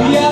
Yeah.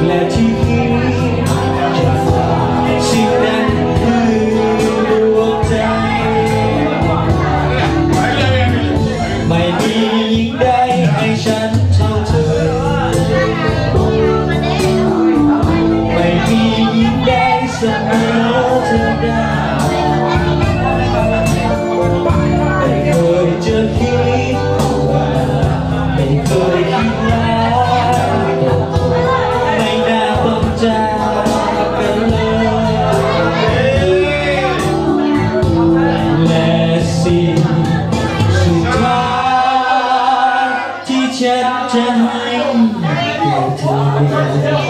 glad you First.